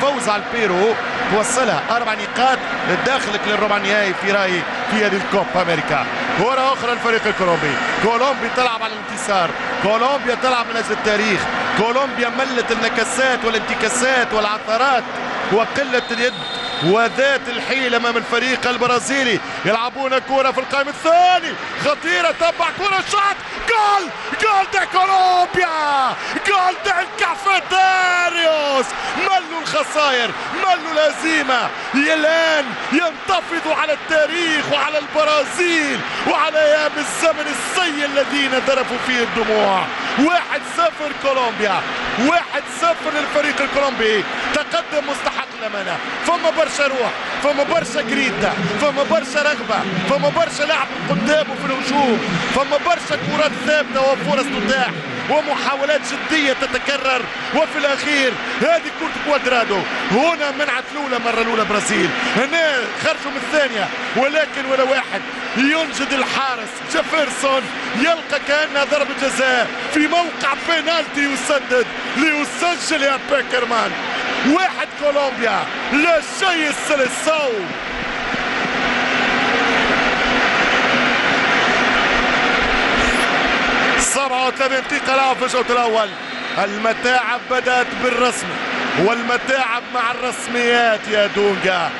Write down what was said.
الفوز على البيرو توصلها أربع نقاط داخلك للربع النهائي في رايي في هذه الكوبا أمريكا. كرة أخرى الفريق الكولومبي. كولومبيا تلعب على الانتصار. كولومبيا تلعب من أجل التاريخ. كولومبيا ملت النكسات والانتكاسات والعثرات وقلة اليد وذات الحيل أمام الفريق البرازيلي. يلعبون كرة في القائم الثاني. خطيرة تبع كرة شاط جول! gol de Colombia! الخسائر ملوا الهزيمة الان ينتفضوا على التاريخ وعلى البرازيل وعلى أيام الزمن السيء الذين ذرفوا فيه الدموع. واحد صفر كولومبيا. واحد صفر للفريق الكولومبي. تقدم مستحق الامانه فما برشا روح فما برشا جريده فما برشا رغبة فما برشا لعب قدامه في الهجوم فما برشا كرات ثابتة وفرص تتاح ومحاولات جدية تتكرر. وفي الأخير هذه كرة كوادرادو هنا منعت الأولى مرة الأولى برازيل. هنا خرجوا من الثانية ولكن ولا واحد ينجد الحارس جيفرسون. يلقى كأنها ضربة جزاء في موقع بينالتي يسدد ليسجل يا بيكرمان. واحد كولومبيا لا شيء السلسو 37 دقيقة لعب في الشوط الأول. المتاعب بدأت بالرسم والمتاعب مع الرسميات يا دونجا.